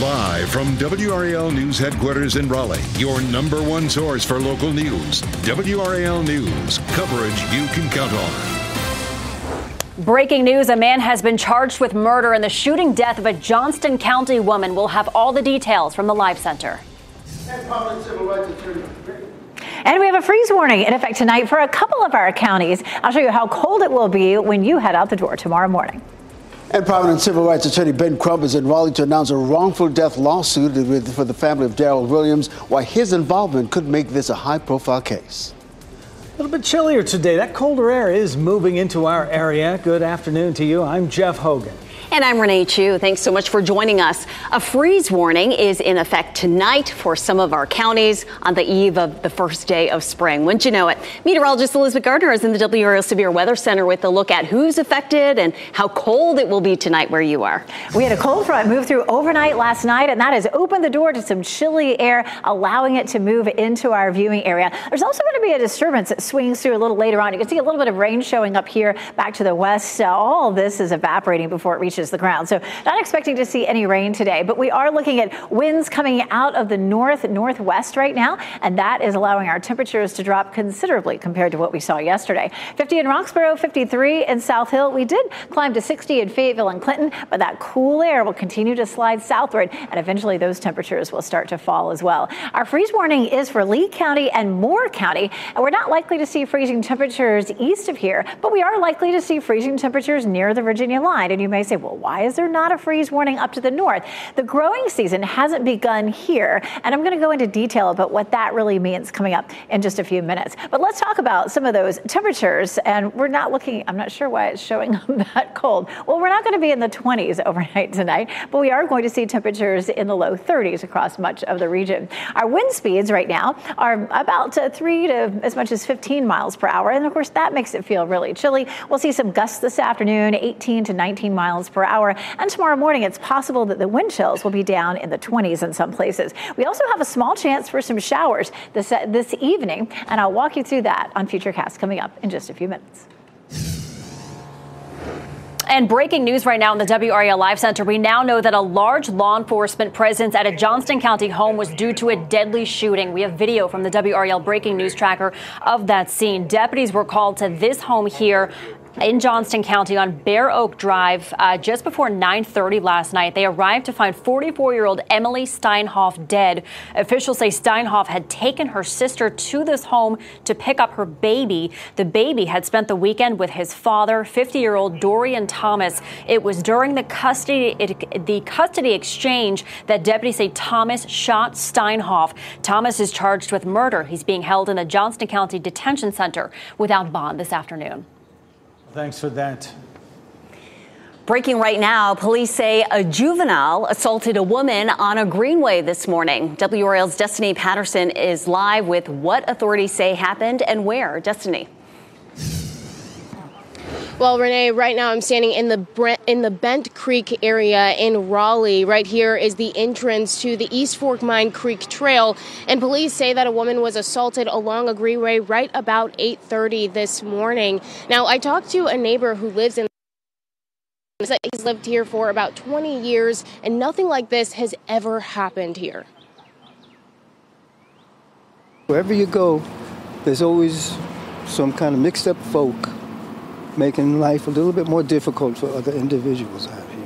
Live from WRAL News headquarters in Raleigh, your number one source for local news. WRAL News, coverage you can count on. Breaking news a man has been charged with murder in the shooting death of a Johnston County woman. We'll have all the details from the Live Center. And we have a freeze warning in effect tonight for a couple of our counties. I'll show you how cold it will be when you head out the door tomorrow morning. And prominent civil rights attorney Ben Crump is in Raleigh to announce a wrongful death lawsuit for the family of Daryl Williams, why his involvement could make this a high profile case. A little bit chillier today. That colder air is moving into our area. Good afternoon to you. I'm Jeff Hogan. And I'm Renee Chun. Thanks so much for joining us. A freeze warning is in effect tonight for some of our counties on the eve of the first day of spring. Wouldn't you know it? Meteorologist Elizabeth Gardner is in the WRAL Severe Weather Center with a look at who's affected and how cold it will be tonight where you are. We had a cold front move through overnight last night, and that has opened the door to some chilly air, allowing it to move into our viewing area. There's also going to be a disturbance that swings through a little later on. You can see a little bit of rain showing up here back to the west. all this is evaporating before it reaches reaches the ground. So not expecting to see any rain today, but we are looking at winds coming out of the north northwest right now, and that is allowing our temperatures to drop considerably compared to what we saw yesterday. 50 in Roxborough, 53 in South Hill. We did climb to 60 in Fayetteville and Clinton, but that cool air will continue to slide southward, and eventually those temperatures will start to fall as well. Our freeze warning is for Lee County and Moore County, and we're not likely to see freezing temperatures east of here, but we are likely to see freezing temperatures near the Virginia line. And you may say, why is there not a freeze warning up to the north? The growing season hasn't begun here, and I'm going to go into detail about what that really means coming up in just a few minutes. But let's talk about some of those temperatures, and we're not looking, I'm not sure why it's showing up that cold. Well, we're not going to be in the 20s overnight tonight, but we are going to see temperatures in the low 30s across much of the region. Our wind speeds right now are about uh, 3 to as much as 15 miles per hour, and of course that makes it feel really chilly. We'll see some gusts this afternoon, 18 to 19 miles per hour. And tomorrow morning, it's possible that the wind chills will be down in the 20s in some places. We also have a small chance for some showers this, uh, this evening, and I'll walk you through that on Futurecast coming up in just a few minutes. And breaking news right now in the WRAL Live Center, we now know that a large law enforcement presence at a Johnston County home was due to a deadly shooting. We have video from the WRAL breaking news tracker of that scene. Deputies were called to this home here in Johnston County on Bear Oak Drive uh, just before 9:30 last night. They arrived to find 44-year-old Emily Steinhoff dead. Officials say Steinhoff had taken her sister to this home to pick up her baby. The baby had spent the weekend with his father, 50-year-old Dorian Thomas. It was during the custody it, the custody exchange that deputies say Thomas shot Steinhoff. Thomas is charged with murder. He's being held in a Johnston County detention center without bond this afternoon. Thanks for that. Breaking right now, police say a juvenile assaulted a woman on a greenway this morning. WRAL's Destiny Patterson is live with what authorities say happened and where. Destiny. Well, Renee, right now I'm standing in the Brent, in the Bent Creek area in Raleigh. Right here is the entrance to the East Fork Mine Creek Trail, and police say that a woman was assaulted along a greenway right about 8:30 this morning. Now, I talked to a neighbor who lives in He's lived here for about 20 years, and nothing like this has ever happened here. Wherever you go, there's always some kind of mixed up folk making life a little bit more difficult for other individuals out here.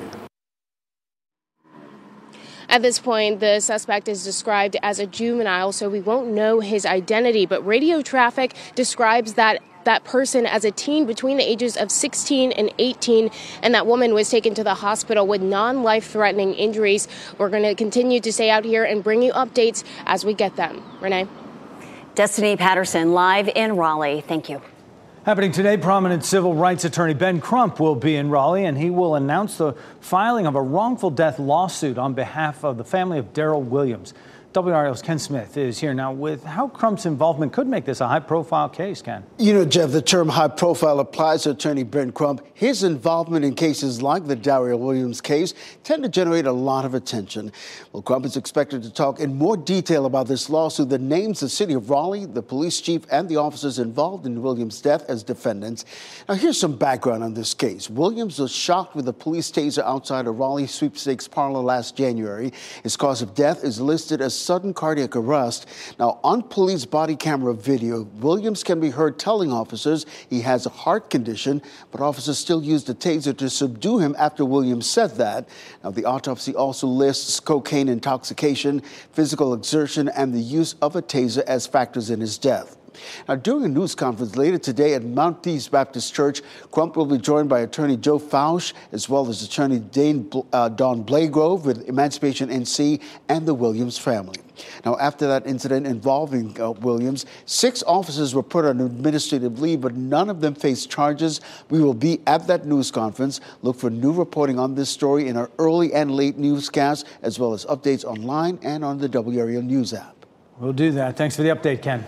At this point, the suspect is described as a juvenile, so we won't know his identity. But radio traffic describes that that person as a teen between the ages of 16 and 18, and that woman was taken to the hospital with non life threatening injuries. We're going to continue to stay out here and bring you updates as we get them. Renee? Destiny Patterson, live in Raleigh. Thank you. Happening today, prominent civil rights attorney Ben Crump will be in Raleigh and he will announce the filing of a wrongful death lawsuit on behalf of the family of Daryl Williams. WRAL's Ken Smith is here now with how Crump's involvement could make this a high profile case, Ken. You know, Jeff, the term high profile applies to attorney Brent Crump. His involvement in cases like the Daryl Williams case tend to generate a lot of attention. Well, Crump is expected to talk in more detail about this lawsuit that names the city of Raleigh, the police chief, and the officers involved in Williams' death as defendants. Now, here's some background on this case. Williams was shot with a police taser outside a Raleigh sweepstakes parlor last January. His cause of death is listed as sudden cardiac arrest. Now, on police body camera video, Williams can be heard telling officers he has a heart condition, but officers still used a taser to subdue him after Williams said that. Now, the autopsy also lists cocaine intoxication, physical exertion, and the use of a taser as factors in his death. Now, during a news conference later today at Mount East Baptist Church, Crump will be joined by attorney Joe Fausch as well as attorney Dane, uh, Dawn Blagrove with Emancipation NC and the Williams family. Now, after that incident involving uh, Williams, six officers were put on administrative leave, but none of them faced charges. We will be at that news conference. Look for new reporting on this story in our early and late newscasts, as well as updates online and on the WRAL News app. We'll do that. Thanks for the update, Ken.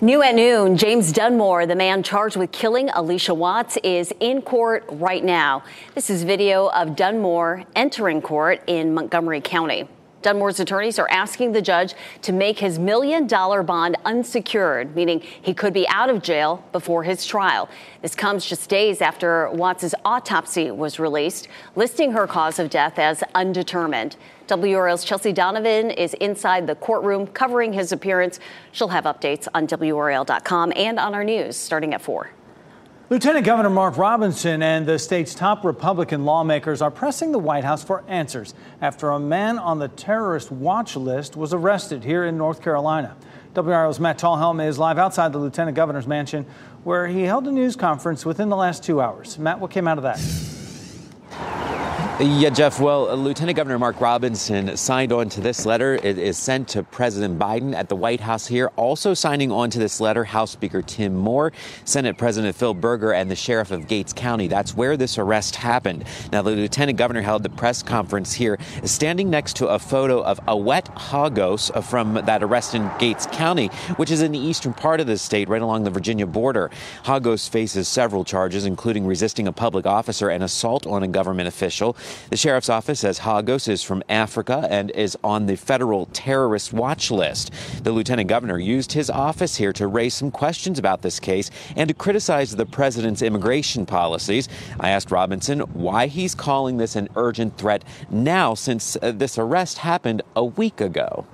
New at noon, James Dunmore, the man charged with killing Alicia Watts, is in court right now. This is video of Dunmore entering court in Montgomery County. Dunmore's attorneys are asking the judge to make his million dollar bond unsecured, meaning he could be out of jail before his trial. This comes just days after Watts's autopsy was released, listing her cause of death as undetermined. WRAL's Chelsea Donovan is inside the courtroom covering his appearance. She'll have updates on WRAL.com and on our news starting at 4. Lieutenant Governor Mark Robinson and the state's top Republican lawmakers are pressing the White House for answers after a man on the terrorist watch list was arrested here in North Carolina. WRAL's Matt Talhelm is live outside the Lieutenant Governor's mansion where he held a news conference within the last two hours. Matt, what came out of that? Yeah, Jeff. Well, uh, Lieutenant Governor Mark Robinson signed on to this letter. It is sent to President Biden at the White House here. Also signing on to this letter, House Speaker Tim Moore, Senate President Phil Berger, and the Sheriff of Gates County. That's where this arrest happened. Now, the Lieutenant Governor held the press conference here, standing next to a photo of Awet Hagos from that arrest in Gates County, which is in the eastern part of the state, right along the Virginia border. Hagos faces several charges, including resisting a public officer and assault on a government official. The sheriff's office says Hagos is from Africa and is on the federal terrorist watch list. The lieutenant governor used his office here to raise some questions about this case and to criticize the president's immigration policies. I asked Robinson why he's calling this an urgent threat now since uh, this arrest happened a week ago.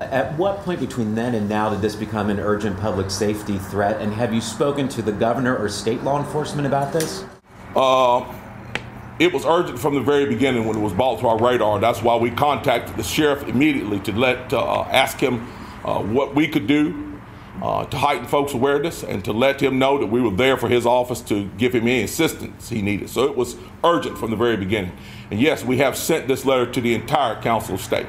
At what point between then and now did this become an urgent public safety threat? And have you spoken to the governor or state law enforcement about this? Uh, it was urgent from the very beginning when it was brought to our radar. That's why we contacted the sheriff immediately to let uh, ask him uh, what we could do uh, to heighten folks' awareness and to let him know that we were there for his office to give him any assistance he needed. So it was urgent from the very beginning. And yes, we have sent this letter to the entire Council of State.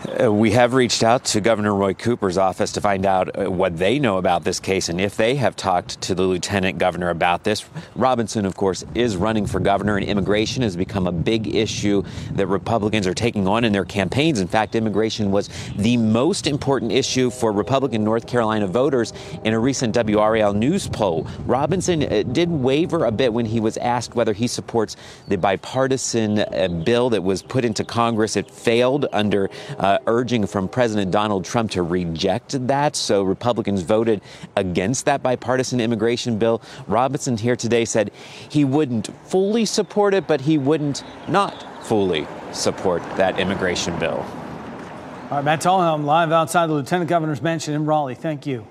Uh, we have reached out to Governor Roy Cooper's office to find out uh, what they know about this case and if they have talked to the lieutenant governor about this. Robinson, of course, is running for governor, and immigration has become a big issue that Republicans are taking on in their campaigns. In fact, immigration was the most important issue for Republican North Carolina voters in a recent WRAL news poll. Robinson uh, did waver a bit when he was asked whether he supports the bipartisan bill that was put into Congress. It failed under uh, uh, urging from President Donald Trump to reject that. So Republicans voted against that bipartisan immigration bill. Robinson here today said he wouldn't fully support it, but he wouldn't not fully support that immigration bill. All right, Matt Talhelm live outside the Lieutenant Governor's mansion in Raleigh. Thank you.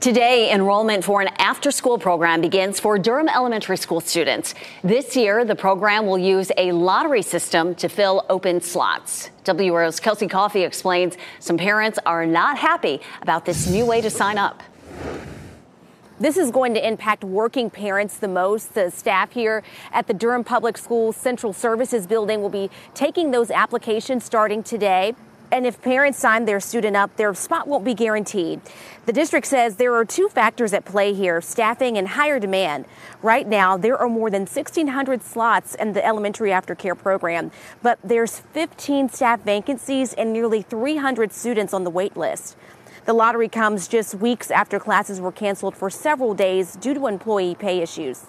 Today, enrollment for an after school program begins for Durham Elementary School students. This year, the program will use a lottery system to fill open slots. WRAL's Kelsey Coffey explains some parents are not happy about this new way to sign up. This is going to impact working parents the most. The staff here at the Durham Public Schools Central Services Building will be taking those applications starting today. And if parents sign their student up, their spot won't be guaranteed. The district says there are two factors at play here staffing and higher demand. Right now, there are more than 1,600 slots in the elementary aftercare program, but there's 15 staff vacancies and nearly 300 students on the wait list. The lottery comes just weeks after classes were canceled for several days due to employee pay issues.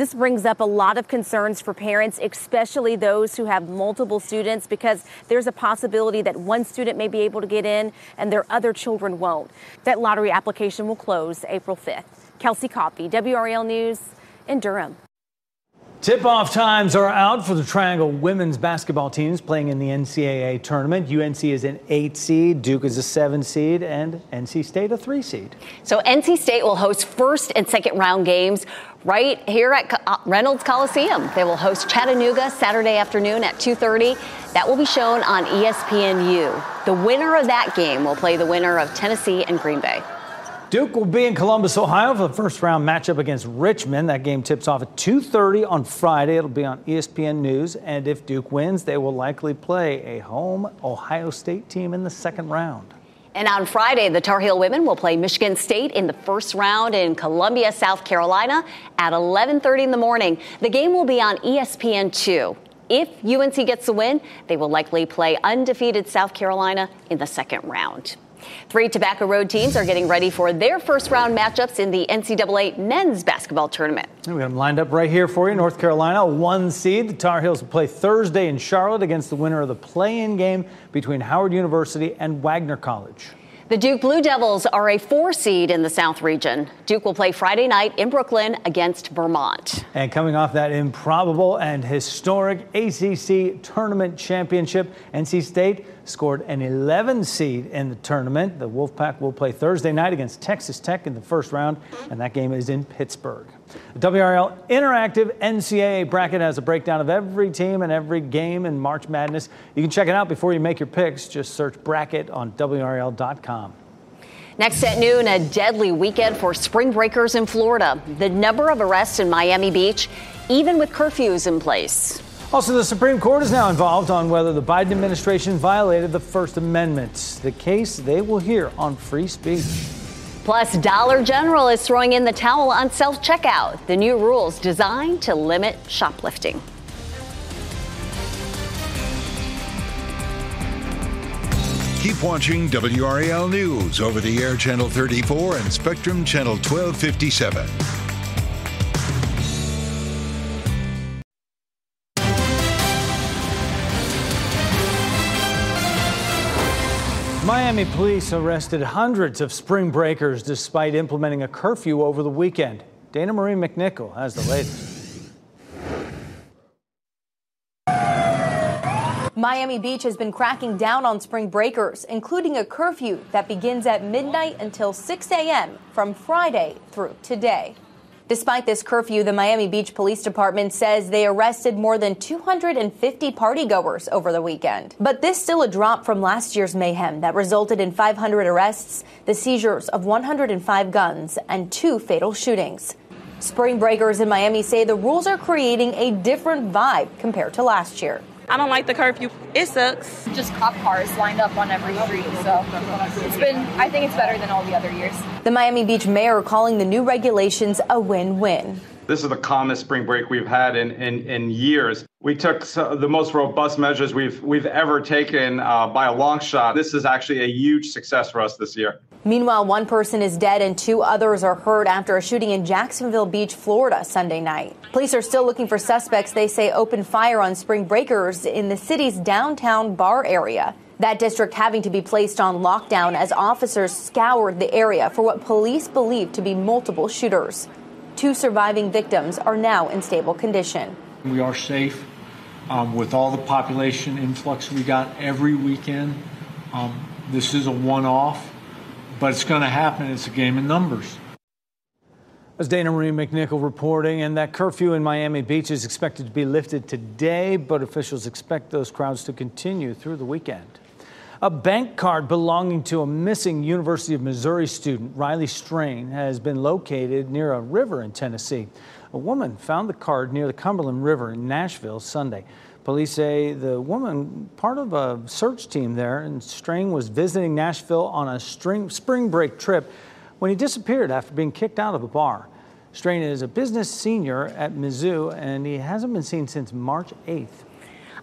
This brings up a lot of concerns for parents, especially those who have multiple students, because there's a possibility that one student may be able to get in and their other children won't. That lottery application will close April 5th. Kelsey Coffey, WRAL News in Durham. Tip off times are out for the Triangle women's basketball teams playing in the NCAA tournament. UNC is an eight seed, Duke is a seven seed, and NC State a three seed. So NC State will host first and second round games right here at uh, Reynolds Coliseum. They will host Chattanooga Saturday afternoon at 2:30. That will be shown on ESPNU. The winner of that game will play the winner of Tennessee and Green Bay. Duke will be in Columbus, Ohio for the first round matchup against Richmond. That game tips off at 2:30 on Friday. It'll be on ESPN News, and if Duke wins, they will likely play a home Ohio State team in the second round. And on Friday, the Tar Heel women will play Michigan State in the first round in Columbia, South Carolina at 11:30 in the morning. The game will be on ESPN2. If UNC gets the win, they will likely play undefeated South Carolina in the second round. Three Tobacco Road teams are getting ready for their first round matchups in the NCAA men's basketball tournament. We got them lined up right here for you. North Carolina, one seed. The Tar Heels will play Thursday in Charlotte against the winner of the play in game between Howard University and Wagner College. The Duke Blue Devils are a four seed in the South region. Duke will play Friday night in Brooklyn against Vermont. And coming off that improbable and historic ACC tournament championship, NC State scored an 11 seed in the tournament. The Wolfpack will play Thursday night against Texas Tech in the first round, and that game is in Pittsburgh. The WRAL Interactive NCAA bracket has a breakdown of every team and every game in March Madness. You can check it out before you make your picks. Just search bracket on WRAL.com. Next at noon, a deadly weekend for spring breakers in Florida. The number of arrests in Miami Beach, even with curfews in place. Also, the Supreme Court is now involved on whether the Biden administration violated the First Amendment. The case they will hear on free speech. Plus, Dollar General is throwing in the towel on self checkout, the new rules designed to limit shoplifting. Keep watching WRAL News over the air channel 34 and Spectrum channel 1257. Miami police arrested hundreds of spring breakers despite implementing a curfew over the weekend. Dana Marie McNichol has the latest. Miami Beach has been cracking down on spring breakers, including a curfew that begins at midnight until 6 a.m. from Friday through today. Despite this curfew, the Miami Beach Police Department says they arrested more than 250 partygoers over the weekend. But this still a drop from last year's mayhem that resulted in 500 arrests, the seizures of 105 guns, and two fatal shootings. Spring breakers in Miami say the rules are creating a different vibe compared to last year. I don't like the curfew. It sucks. Just cop cars lined up on every street. So it's been, I think it's better than all the other years. The Miami Beach mayor calling the new regulations a win win. This is the calmest spring break we've had in, in, in years. We took the most robust measures we've, we've ever taken uh, by a long shot. This is actually a huge success for us this year. Meanwhile, one person is dead and two others are hurt after a shooting in Jacksonville Beach, Florida, Sunday night. Police are still looking for suspects they say opened fire on spring breakers in the city's downtown bar area. That district having to be placed on lockdown as officers scoured the area for what police believe to be multiple shooters. Two surviving victims are now in stable condition. We are safe um, with all the population influx we got every weekend. Um, this is a one off but it's going to happen. It's a game of numbers. As Dana Marie McNichol reporting, and that curfew in Miami Beach is expected to be lifted today, but officials expect those crowds to continue through the weekend. A bank card belonging to a missing University of Missouri student, Riley Strain, has been located near a river in Tennessee. A woman found the card near the Cumberland River in Nashville Sunday. Police say the woman, part of a search team there, and Strain was visiting Nashville on a spring break trip when he disappeared after being kicked out of a bar. Strain is a business senior at Mizzou, and he hasn't been seen since March 8th.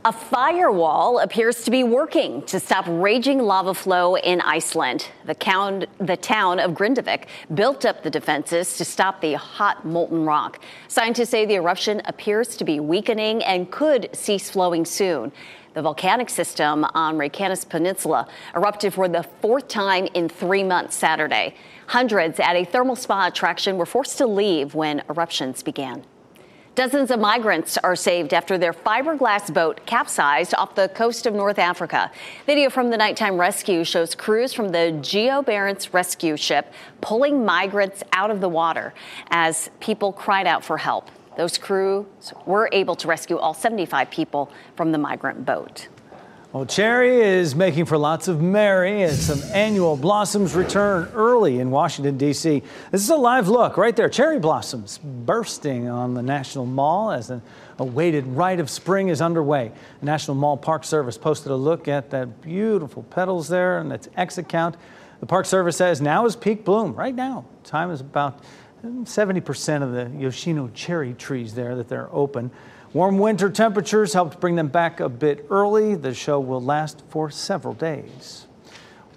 A firewall appears to be working to stop raging lava flow in Iceland. The, count, the, town of Grindavik built up the defenses to stop the hot molten rock. Scientists say the eruption appears to be weakening and could cease flowing soon. The volcanic system on Reykjanes Peninsula erupted for the fourth time in three months Saturday. Hundreds at a thermal spa attraction were forced to leave when eruptions began. Dozens of migrants are saved after their fiberglass boat capsized off the coast of North Africa. Video from the nighttime rescue shows crews from the Geo Barents rescue ship pulling migrants out of the water as people cried out for help. Those crews were able to rescue all 75 people from the migrant boat. Well, cherry is making for lots of merry as some annual blossoms return early in Washington, D.C. This is a live look right there. Cherry blossoms bursting on the National Mall as an awaited rite of spring is underway. The National Mall Park Service posted a look at that beautiful petals there and its exit count. The Park Service says now is peak bloom. Right now, time is about 70% of the Yoshino cherry trees there that they're open. Warm winter temperatures helped bring them back a bit early. The show will last for several days.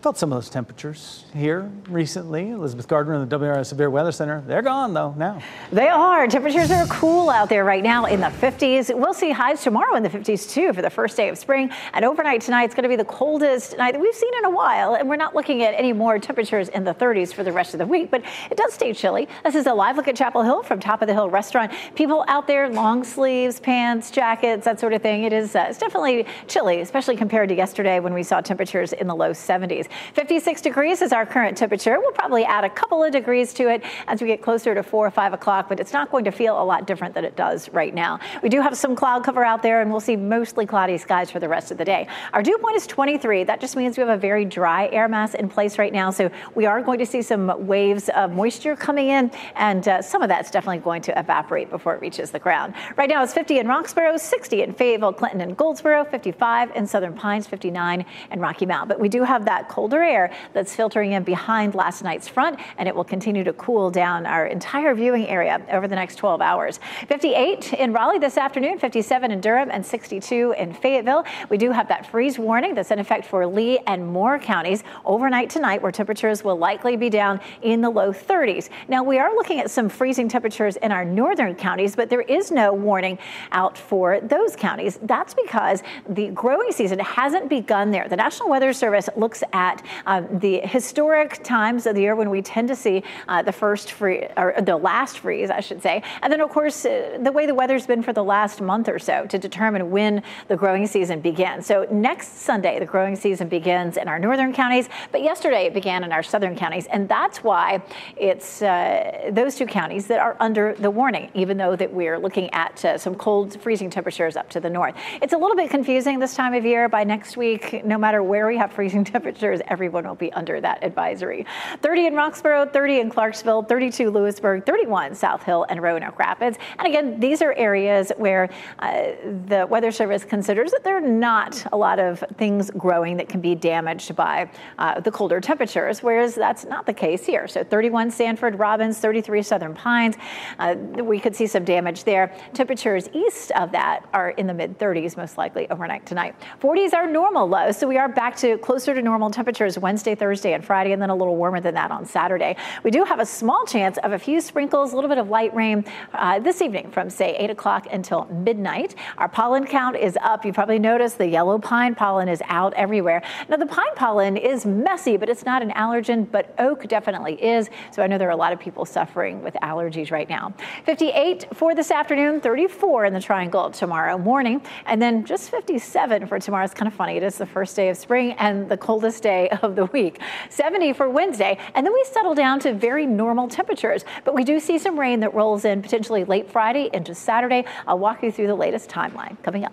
Felt some of those temperatures here recently. Elizabeth Gardner in the WRAL Severe Weather Center. They're gone though now. They are. Temperatures are cool out there right now in the 50s. We'll see highs tomorrow in the 50s too for the first day of spring. And overnight tonight, it's going to be the coldest night that we've seen in a while. And we're not looking at any more temperatures in the 30s for the rest of the week, but it does stay chilly. This is a live look at Chapel Hill from Top of the Hill Restaurant. People out there, long sleeves, pants, jackets, that sort of thing. It is uh, it's definitely chilly, especially compared to yesterday when we saw temperatures in the low 70s. 56 degrees is our current temperature. We'll probably add a couple of degrees to it as we get closer to 4 or 5 o'clock, but it's not going to feel a lot different than it does right now. We do have some cloud cover out there, and we'll see mostly cloudy skies for the rest of the day. Our dew point is 23. That just means we have a very dry air mass in place right now, so we are going to see some waves of moisture coming in, and uh, some of that's definitely going to evaporate before it reaches the ground. Right now it's 50 in Roxborough, 60 in Fayetteville, Clinton, and Goldsboro, 55 in Southern Pines, 59 in Rocky Mount. But we do have that colder air that's filtering in behind last night's front, and it will continue to cool down our entire viewing area over the next 12 hours. 58 in Raleigh this afternoon, 57 in Durham, and 62 in Fayetteville. We do have that freeze warning that's in effect for Lee and Moore counties overnight tonight, where temperatures will likely be down in the low 30s. Now, we are looking at some freezing temperatures in our northern counties, but there is no warning out for those counties. That's because the growing season hasn't begun there. The National Weather Service looks at uh, the historic times of the year when we tend to see uh, the first free or the last freeze, I should say. And then, of course, uh, the way the weather's been for the last month or so to determine when the growing season begins. So next Sunday, the growing season begins in our northern counties, but yesterday it began in our southern counties. And that's why it's uh, those two counties that are under the warning, even though that we're looking at uh, some cold freezing temperatures up to the north. It's a little bit confusing this time of year. By next week, no matter where we have freezing temperatures, everyone will be under that advisory. 30 in Roxborough, 30 in Clarksville, 32 Lewisburg, 31 South Hill and Roanoke Rapids. And again, these are areas where uh, the Weather Service considers that there are not a lot of things growing that can be damaged by uh, the colder temperatures, whereas that's not the case here. So 31 Sanford, Robbins, 33 Southern Pines. Uh, we could see some damage there. Temperatures east of that are in the mid 30s, most likely overnight tonight. 40s are normal lows, so we are back to closer to normal temperatures Wednesday, Thursday, and Friday, and then a little warmer than that on Saturday. We do have a small chance of a few sprinkles, a little bit of light rain uh, this evening from, say, 8 o'clock until midnight. Our pollen count is up. You probably noticed the yellow pine pollen is out everywhere. Now, the pine pollen is messy, but it's not an allergen, but oak definitely is. So I know there are a lot of people suffering with allergies right now. 58 for this afternoon, 34 in the triangle tomorrow morning, and then just 57 for tomorrow. It's kind of funny. It is the first day of spring and the coldest day of the week. 70 for Wednesday, and then we settle down to very normal temperatures. But we do see some rain that rolls in potentially late Friday into Saturday. I'll walk you through the latest timeline coming up.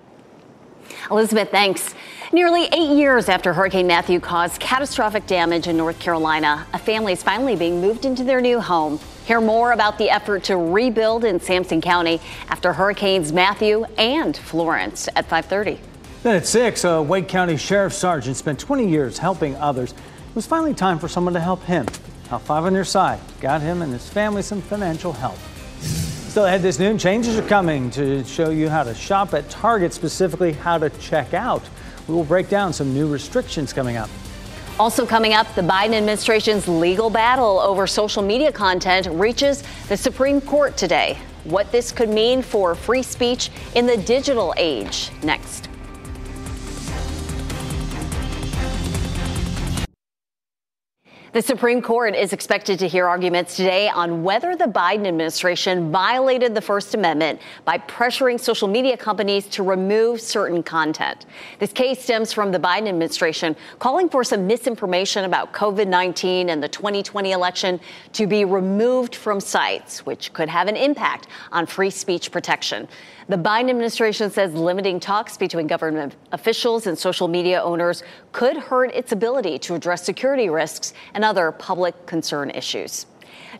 Elizabeth, thanks. Nearly eight years after Hurricane Matthew caused catastrophic damage in North Carolina, a family is finally being moved into their new home. Hear more about the effort to rebuild in Sampson County after Hurricanes Matthew and Florence at 5:30. Then at 6, a Wake County Sheriff Sergeant spent 20 years helping others. It was finally time for someone to help him. How Five on Your Side got him and his family some financial help. Still ahead this noon, changes are coming to show you how to shop at Target, specifically how to check out. We will break down some new restrictions coming up. Also coming up, the Biden administration's legal battle over social media content reaches the Supreme Court today. What this could mean for free speech in the digital age. Next. The Supreme Court is expected to hear arguments today on whether the Biden administration violated the First Amendment by pressuring social media companies to remove certain content. This case stems from the Biden administration calling for some misinformation about COVID 19 and the 2020 election to be removed from sites, which could have an impact on free speech protection. The Biden administration says limiting talks between government officials and social media owners could hurt its ability to address security risks and other public concern issues.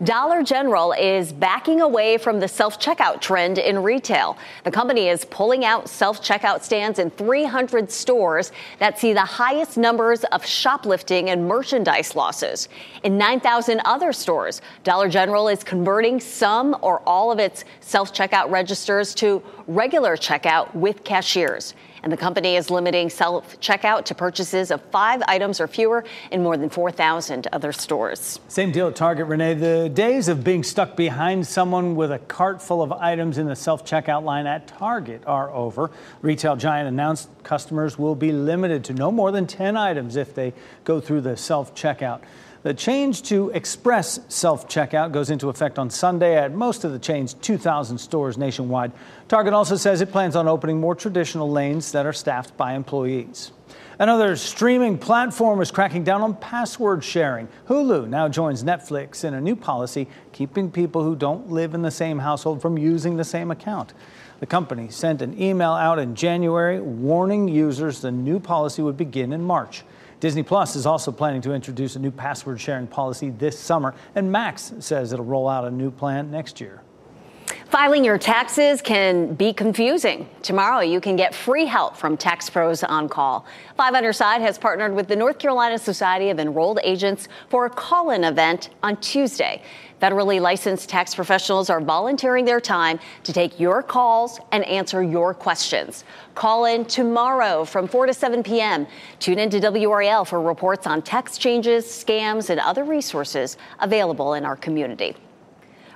Dollar General is backing away from the self checkout trend in retail. The company is pulling out self checkout stands in 300 stores that see the highest numbers of shoplifting and merchandise losses. In 9,000 other stores, Dollar General is converting some or all of its self checkout registers to regular checkout with cashiers. And the company is limiting self checkout to purchases of five items or fewer in more than 4,000 other stores. Same deal at Target, Renee. The days of being stuck behind someone with a cart full of items in the self checkout line at Target are over. Retail giant announced customers will be limited to no more than 10 items if they go through the self checkout. The change to express self checkout goes into effect on Sunday at most of the chain's 2,000 stores nationwide. Target also says it plans on opening more traditional lanes that are staffed by employees. Another streaming platform is cracking down on password sharing. Hulu now joins Netflix in a new policy keeping people who don't live in the same household from using the same account. The company sent an email out in January warning users the new policy would begin in March. Disney Plus is also planning to introduce a new password sharing policy this summer, and Max says it'll roll out a new plan next year. Filing your taxes can be confusing. Tomorrow, you can get free help from Tax Pros on Call. Five on Your Side has partnered with the North Carolina Society of Enrolled Agents for a call in event on Tuesday. Federally licensed tax professionals are volunteering their time to take your calls and answer your questions. Call in tomorrow from 4 to 7 p.m. Tune in to WRAL for reports on tax changes, scams, and other resources available in our community.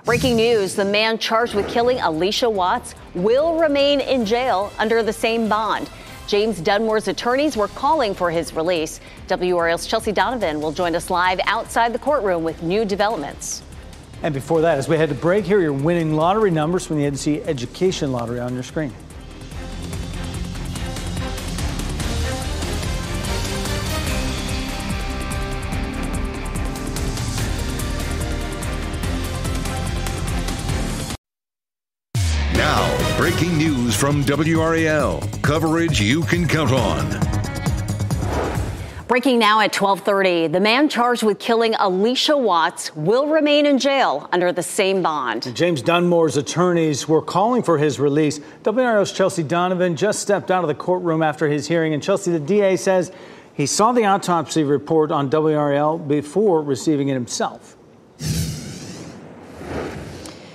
Breaking news the man charged with killing Alicia Watts will remain in jail under the same bond. James Dunmore's attorneys were calling for his release. WRAL's Chelsea Donovan will join us live outside the courtroom with new developments. And before that, as we head to break, here are your winning lottery numbers from the NC Education Lottery on your screen. Breaking news from WRAL. Coverage you can count on. Breaking now at 12:30, the man charged with killing Alicia Watts will remain in jail under the same bond. James Dunmore's attorneys were calling for his release. WRAL's Chelsea Donovan just stepped out of the courtroom after his hearing, and Chelsea, the DA says he saw the autopsy report on WRAL before receiving it himself.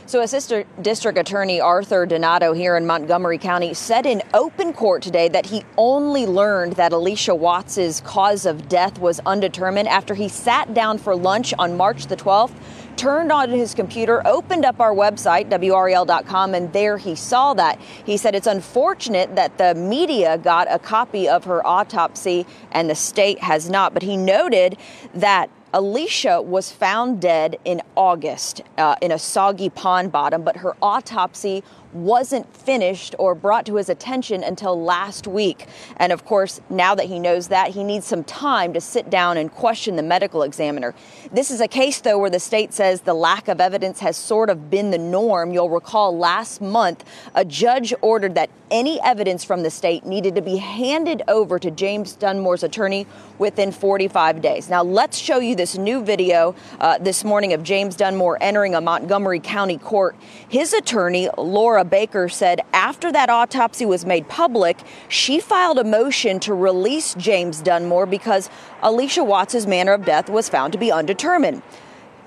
So, Assistant District Attorney Arthur Donato here in Montgomery County said in open court today that he only learned that Alicia Watts's cause of death was undetermined after he sat down for lunch on March the 12th, turned on his computer, opened up our website, WRAL.com, and there he saw that. He said it's unfortunate that the media got a copy of her autopsy and the state has not, but he noted that Alicia was found dead in August uh, in a soggy pond bottom, but her autopsy wasn't finished or brought to his attention until last week. And of course, now that he knows that, he needs some time to sit down and question the medical examiner. This is a case, though, where the state says the lack of evidence has sort of been the norm. You'll recall last month, a judge ordered that any evidence from the state needed to be handed over to James Dunmore's attorney within 45 days. Now, let's show you this new video uh, this morning of James Dunmore entering a Montgomery County court. His attorney, Laura Baker, said after that autopsy was made public, she filed a motion to release James Dunmore because Alicia Watts's manner of death was found to be undetermined.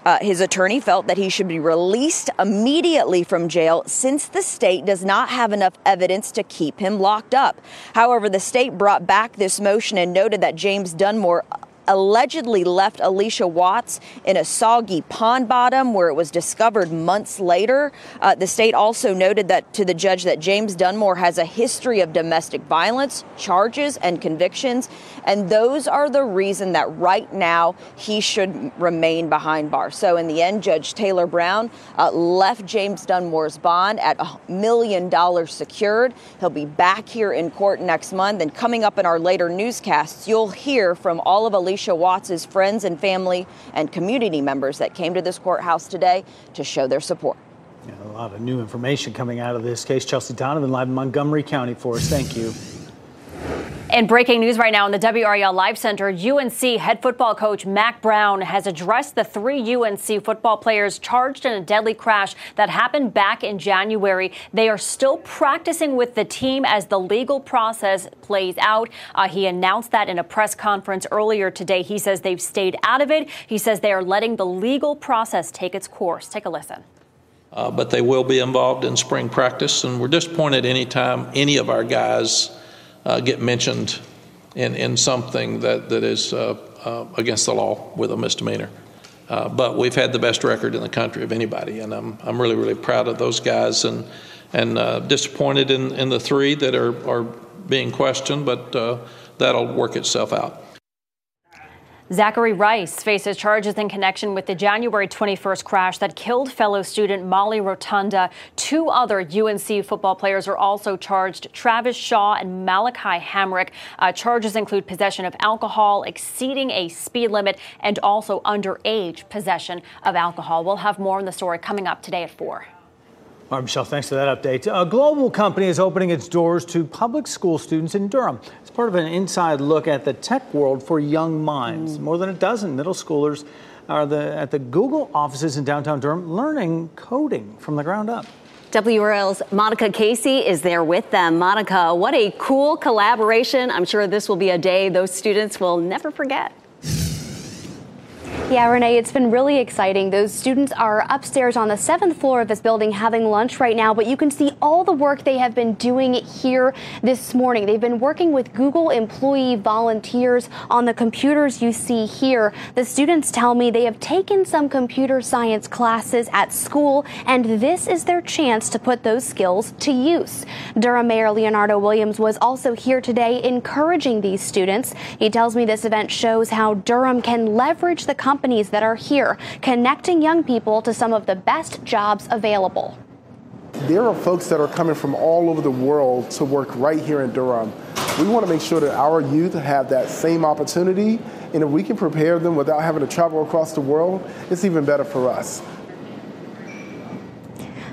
Uh, his attorney felt that he should be released immediately from jail since the state does not have enough evidence to keep him locked up. However, the state brought back this motion and noted that James Dunmore allegedly left Alicia Watts in a soggy pond bottom where it was discovered months later. Uh, the state also noted that to the judge that James Dunmore has a history of domestic violence charges and convictions, and those are the reason that right now he should remain behind bars. So in the end, Judge Taylor Brown uh, left James Dunmore's bond at a million dollars secured. He'll be back here in court next month, and coming up in our later newscasts, you'll hear from all of Alicia Alicia Watts' friends and family and community members that came to this courthouse today to show their support. Yeah, a lot of new information coming out of this case. Chelsea Donovan live in Montgomery County for us. Thank you. In breaking news right now in the WRAL Live Center, UNC head football coach Mack Brown has addressed the three UNC football players charged in a deadly crash that happened back in January. They are still practicing with the team as the legal process plays out. Uh, he announced that in a press conference earlier today. He says they've stayed out of it. He says they are letting the legal process take its course. Take a listen. Uh, but they will be involved in spring practice, and we're disappointed anytime any of our guys uh, get mentioned in, in something that, that is uh, uh, against the law with a misdemeanor. Uh, but we've had the best record in the country of anybody, and I'm, I'm really, really proud of those guys and, and uh, disappointed in, in the three that are, are being questioned, but uh, that'll work itself out. Zachary Rice faces charges in connection with the January 21st crash that killed fellow student Molly Rotunda. Two other UNC football players are also charged Travis Shaw and Malachi Hamrick. Uh, charges include possession of alcohol, exceeding a speed limit, and also underage possession of alcohol. We'll have more on the story coming up today at 4. All right, Michelle, thanks for that update. A global company is opening its doors to public school students in Durham. It's part of an inside look at the tech world for young minds. Mm. More than a dozen middle schoolers are the, at the Google offices in downtown Durham learning coding from the ground up. WRAL's Monica Casey is there with them. Monica, what a cool collaboration. I'm sure this will be a day those students will never forget. Yeah, Renee, it's been really exciting. Those students are upstairs on the seventh floor of this building having lunch right now, but you can see all the work they have been doing here this morning. They've been working with Google employee volunteers on the computers you see here. The students tell me they have taken some computer science classes at school, and this is their chance to put those skills to use. Durham Mayor Leonardo Williams was also here today encouraging these students. He tells me this event shows how Durham can leverage the companies that are here, connecting young people to some of the best jobs available. There are folks that are coming from all over the world to work right here in Durham. We want to make sure that our youth have that same opportunity, and if we can prepare them without having to travel across the world, it's even better for us.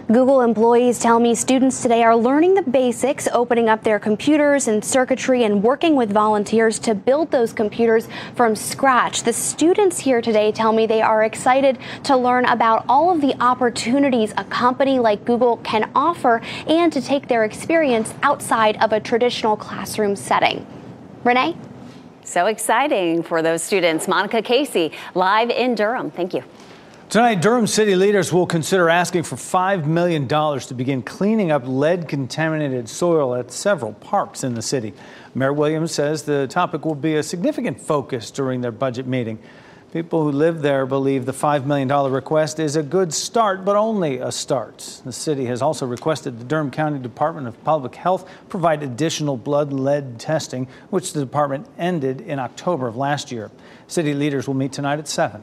Google employees tell me students today are learning the basics, opening up their computers and circuitry and working with volunteers to build those computers from scratch. The students here today tell me they are excited to learn about all of the opportunities a company like Google can offer and to take their experience outside of a traditional classroom setting. Renee? So exciting for those students. Monica Casey, live in Durham. Thank you. Tonight, Durham city leaders will consider asking for $5 million to begin cleaning up lead contaminated soil at several parks in the city. Mayor Williams says the topic will be a significant focus during their budget meeting. People who live there believe the $5 million request is a good start, but only a start. The city has also requested the Durham County Department of Public Health provide additional blood lead testing, which the department ended in October of last year. City leaders will meet tonight at 7.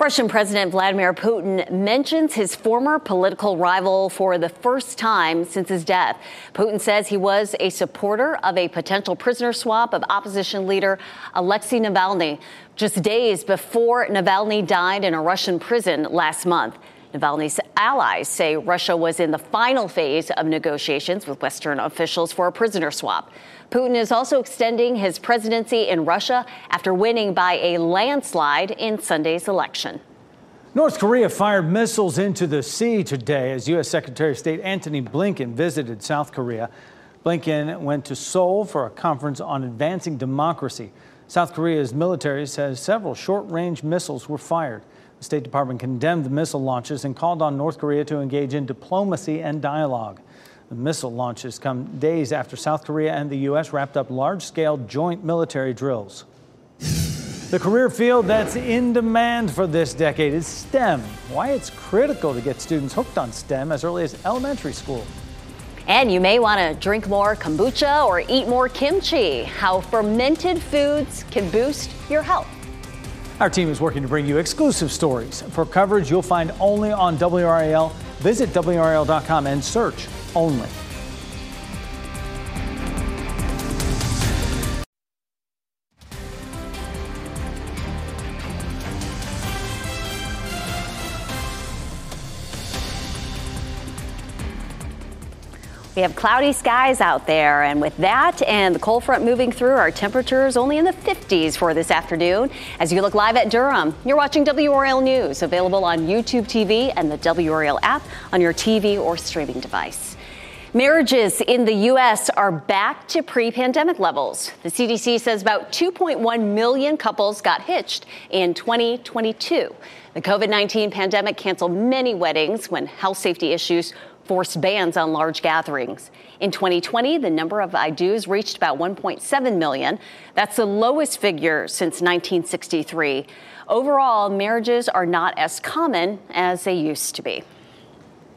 Russian President Vladimir Putin mentions his former political rival for the first time since his death. Putin says he was a supporter of a potential prisoner swap of opposition leader Alexei Navalny just days before Navalny died in a Russian prison last month. Navalny's allies say Russia was in the final phase of negotiations with Western officials for a prisoner swap. Putin is also extending his presidency in Russia after winning by a landslide in Sunday's election. North Korea fired missiles into the sea today as U.S. Secretary of State Antony Blinken visited South Korea. Blinken went to Seoul for a conference on advancing democracy. South Korea's military says several short range missiles were fired. The State Department condemned the missile launches and called on North Korea to engage in diplomacy and dialogue. The missile launches come days after South Korea and the U.S. wrapped up large scale joint military drills. The career field that's in demand for this decade is STEM. Why it's critical to get students hooked on STEM as early as elementary school. And you may want to drink more kombucha or eat more kimchi. How fermented foods can boost your health. Our team is working to bring you exclusive stories. For coverage you'll find only on WRAL, visit WRAL.com and search only. We have cloudy skies out there, and with that and the cold front moving through, our temperatures only in the 50s for this afternoon. As you look live at Durham, you're watching WRAL News, available on YouTube TV and the WRAL app on your TV or streaming device. Marriages in the U.S. are back to pre pandemic levels. The CDC says about 2.1 million couples got hitched in 2022. The COVID 19 pandemic canceled many weddings when health safety issues forced bans on large gatherings. In 2020, the number of I do's reached about 1.7 million. That's the lowest figure since 1963. Overall, marriages are not as common as they used to be.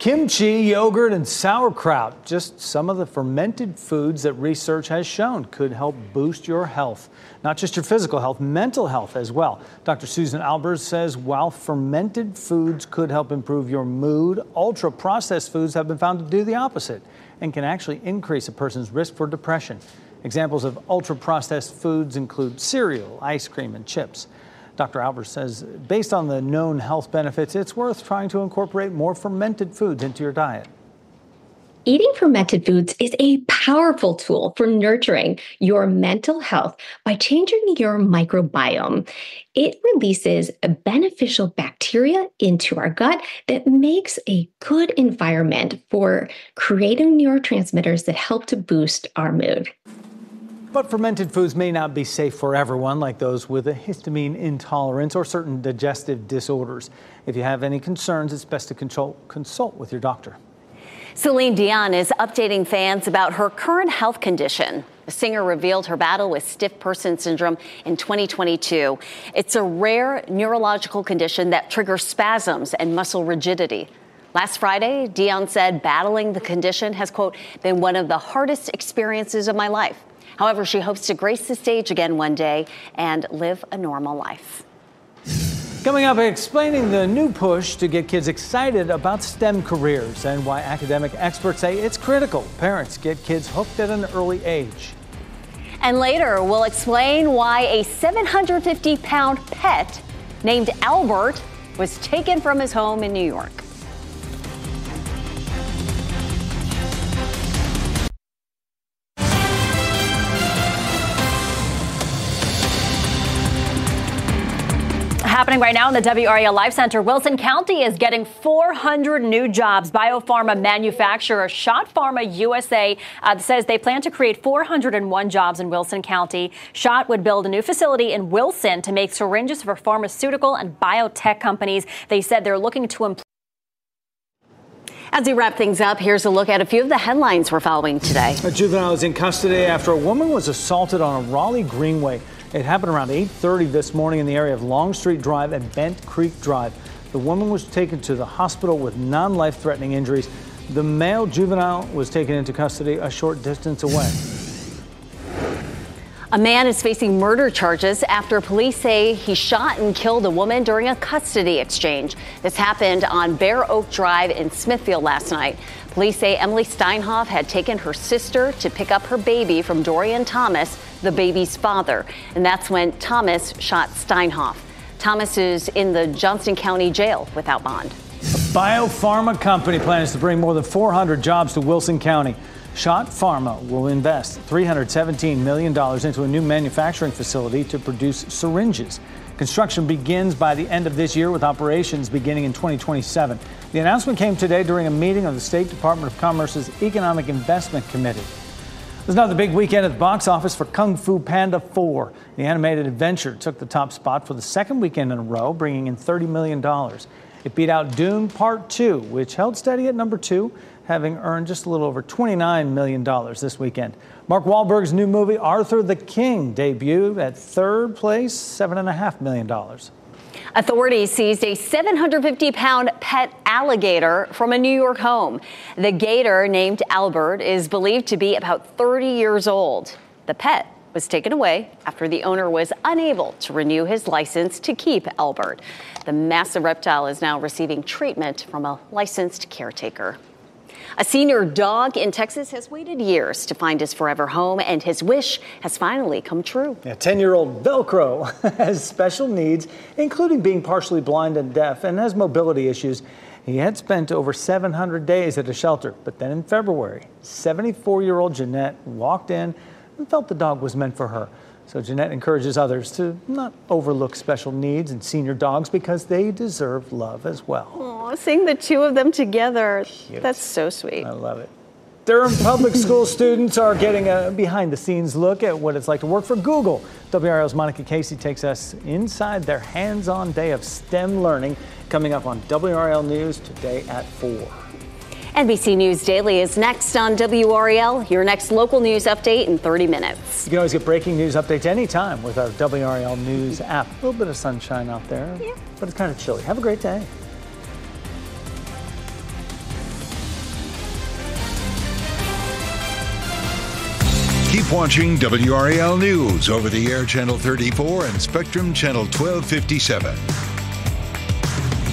Kimchi, yogurt, and sauerkraut, just some of the fermented foods that research has shown could help boost your health. Not just your physical health, mental health as well. Dr. Susan Albers says while fermented foods could help improve your mood, ultra processed foods have been found to do the opposite and can actually increase a person's risk for depression. Examples of ultra processed foods include cereal, ice cream, and chips. Dr. Albers says, based on the known health benefits, it's worth trying to incorporate more fermented foods into your diet. Eating fermented foods is a powerful tool for nurturing your mental health by changing your microbiome. It releases beneficial bacteria into our gut that makes a good environment for creating neurotransmitters that help to boost our mood. But fermented foods may not be safe for everyone, like those with a histamine intolerance or certain digestive disorders. If you have any concerns, it's best to consult, consult with your doctor. Celine Dion is updating fans about her current health condition. The singer revealed her battle with stiff person syndrome in 2022. It's a rare neurological condition that triggers spasms and muscle rigidity. Last Friday, Dion said battling the condition has, quote, been one of the hardest experiences of my life. However, she hopes to grace the stage again one day and live a normal life. Coming up, explaining the new push to get kids excited about STEM careers and why academic experts say it's critical parents get kids hooked at an early age. And later, we'll explain why a 750 pound pet named Albert was taken from his home in New York. Happening right now in the WRAL Life Center. Wilson County is getting 400 new jobs. Biopharma manufacturer Schott Pharma USA uh, says they plan to create 401 jobs in Wilson County. Schott would build a new facility in Wilson to make syringes for pharmaceutical and biotech companies. They said they're looking to employ. As we wrap things up, here's a look at a few of the headlines we're following today. A juvenile is in custody after a woman was assaulted on a Raleigh Greenway. It happened around 8:30 this morning in the area of Longstreet Drive and Bent Creek Drive. The woman was taken to the hospital with non-life-threatening injuries. The male juvenile was taken into custody a short distance away. A man is facing murder charges after police say he shot and killed a woman during a custody exchange. This happened on Bear Oak Drive in Smithfield last night. Police say Emily Steinhoff had taken her sister to pick up her baby from Dorian Thomas, the baby's father. And that's when Thomas shot Steinhoff. Thomas is in the Johnston County Jail without bond. A Biopharma company plans to bring more than 400 jobs to Wilson County. Schott Pharma will invest $317 million into a new manufacturing facility to produce syringes. Construction begins by the end of this year with operations beginning in 2027. The announcement came today during a meeting of the State Department of Commerce's Economic Investment Committee. There's another big weekend at the box office for Kung Fu Panda 4. The animated adventure took the top spot for the second weekend in a row, bringing in $30 million. It beat out Dune Part 2, which held steady at number two, having earned just a little over $29 million this weekend. Mark Wahlberg's new movie, Arthur the King, debuted at third place, $7.5 million. Authorities seized a 750 pound pet alligator from a New York home. The gator, named Albert, is believed to be about 30 years old. The pet was taken away after the owner was unable to renew his license to keep Albert. The massive reptile is now receiving treatment from a licensed caretaker. A senior dog in Texas has waited years to find his forever home, and his wish has finally come true. A 10 year old Velcro has special needs, including being partially blind and deaf, and has mobility issues. He had spent over 700 days at a shelter, but then in February, 74 year old Jeanette walked in and felt the dog was meant for her. So Jeanette encourages others to not overlook special needs and senior dogs because they deserve love as well. Aw, seeing the two of them together, that's so sweet. I love it. Durham Public School students are getting a behind the scenes look at what it's like to work for Google. WRAL's Monica Casey takes us inside their hands on day of STEM learning coming up on WRAL News today at 4. NBC News Daily is next on WRAL, your next local news update in 30 minutes. You can always get breaking news updates anytime with our WRAL News app. A little bit of sunshine out there, yeah. but it's kind of chilly. Have a great day. Keep watching WRAL News over the air channel 34 and Spectrum channel 1257.